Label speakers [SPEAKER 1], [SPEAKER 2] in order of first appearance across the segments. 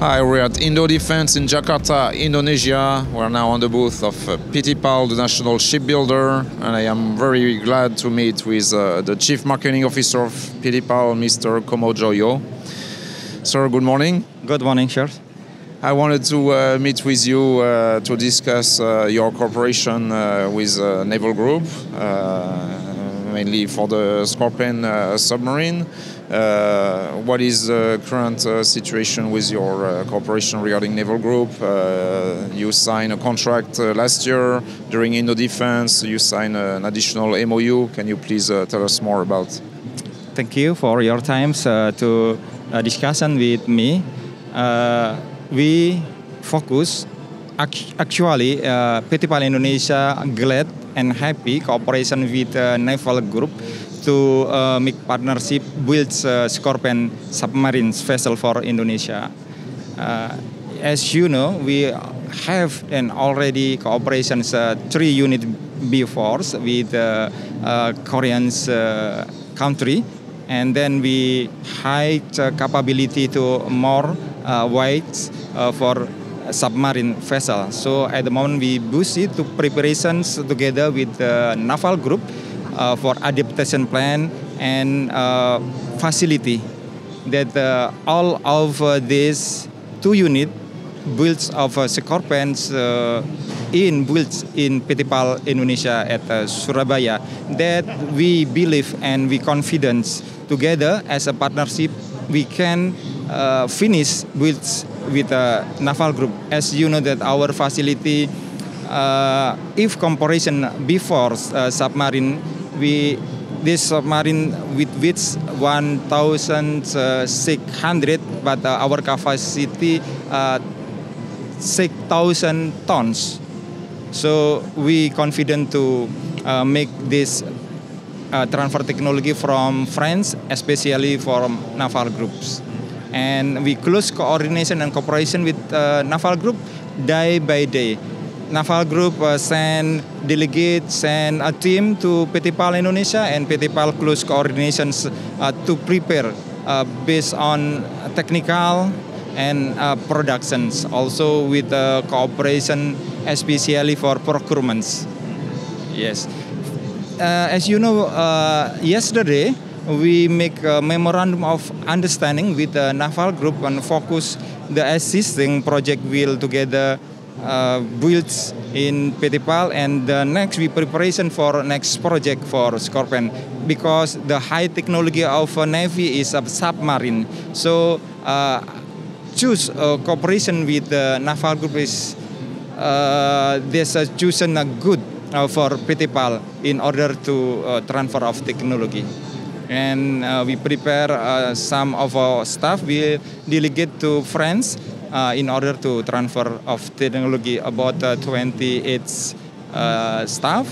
[SPEAKER 1] Hi, we're at Indo Defense in Jakarta, Indonesia. We're now on the booth of uh, PT PAL, the national shipbuilder, and I am very glad to meet with uh, the Chief Marketing Officer of PT PAL, Mr. Komodjojo. Sir, good morning.
[SPEAKER 2] Good morning, sir.
[SPEAKER 1] I wanted to uh, meet with you uh, to discuss uh, your cooperation uh, with uh, Naval Group, uh, mainly for the Scorpène uh, submarine. Uh, what is the current uh, situation with your cooperation regarding Naval Group? You signed a contract last year during Indo Defense. You signed an additional MOU. Can you please tell us more about?
[SPEAKER 2] Thank you for your time to discussion with me. We focus actually uh, PT PAL Indonesia glad and happy cooperation with uh, Naval Group to uh, make partnership build uh, Scorpène submarines vessel for Indonesia. Uh, as you know, we have an already cooperations uh, three unit B force with uh, uh, Korean's uh, country, and then we high capability to more uh, weights uh, for submarine vessel. So at the moment we it to preparations together with the naval group uh, for adaptation plan and uh, facility that uh, all of uh, these two unit builds of uh, uh, in builds in PT Indonesia at uh, Surabaya that we believe and we confidence together as a partnership we can finish builds with a naval group. As you know that our facility uh, if comparison before uh, submarine we this submarine with which 1600 but uh, our capacity uh, 6000 tons. So we confident to uh, make this uh, transfer technology from France especially from naval groups and we close coordination and cooperation with uh, naval group day by day Naval Group uh, send delegate, send a team to PT PAL Indonesia and PT PAL close coordinations uh, to prepare uh, based on technical and uh, productions. Also with uh, cooperation especially for procurements. Yes. Uh, as you know, uh, yesterday we make a memorandum of understanding with the Naval Group and focus the existing project will together uh, builds in PT PAL and the next we preparation for next project for Scorpène because the high technology of Navy is a submarine. So uh, choose cooperation with the Naval Group is uh, this uh, chosen a good uh, for PT PAL in order to uh, transfer of technology. And uh, we prepare uh, some of our staff. We delegate to France uh, in order to transfer of technology about uh, 28 uh, staff.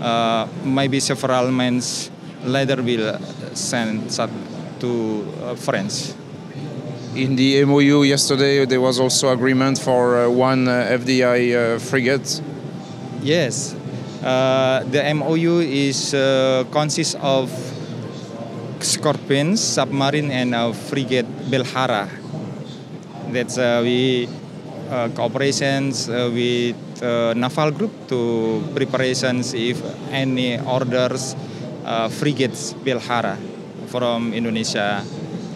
[SPEAKER 2] Uh, maybe several months later we will send some to uh, France.
[SPEAKER 1] In the MOU yesterday, there was also agreement for uh, one uh, FDI uh, frigate.
[SPEAKER 2] Yes, uh, the MOU is uh, consists of Scorpènes submarine and a frigate Belharra. That's uh, we uh, cooperations uh, with uh, naval group to preparations if any orders uh, frigates Belharra from Indonesia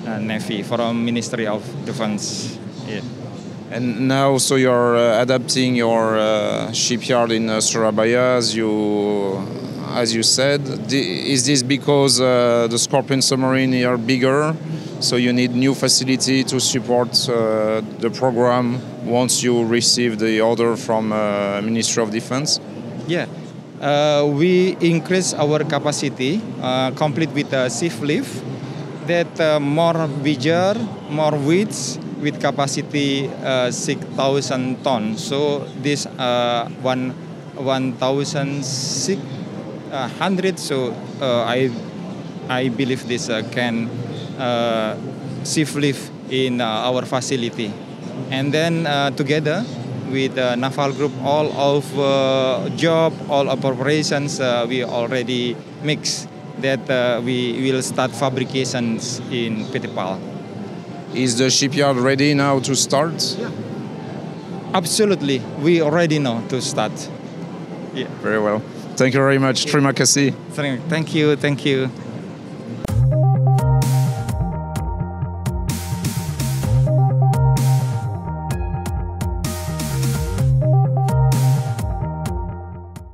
[SPEAKER 2] uh, Navy from Ministry of Defense. Yeah.
[SPEAKER 1] And now, so you're uh, adapting your uh, shipyard in uh, Surabaya, as you, as you said. Is this because uh, the Scorpène submarine are bigger, so you need new facility to support uh, the program once you receive the order from uh, Ministry of Defense?
[SPEAKER 2] Yeah, uh, we increase our capacity, uh, complete with a sea lift that uh, more bigger, more width, with capacity uh, 6,000 tons. So this uh, 1,600 uh, 100. So uh, I, I believe this uh, can safely live in our facility. And then together with uh, Naval Group, all of job, all of operations, we already mix that we will start fabrications in PT PAL.
[SPEAKER 1] Is the shipyard ready now to start?
[SPEAKER 2] Yeah. Absolutely, we already know to start.
[SPEAKER 1] Yeah. Very well. Thank you very much. Terima kasih.
[SPEAKER 2] Thank you, thank you.